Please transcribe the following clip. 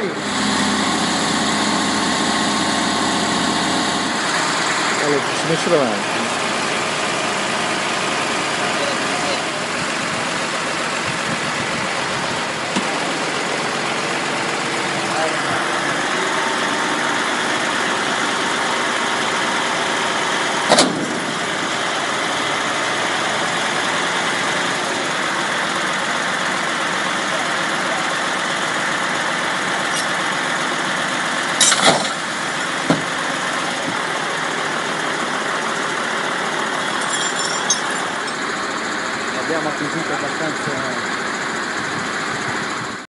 せんよあれむしろ abbiamo acquisito abbastanza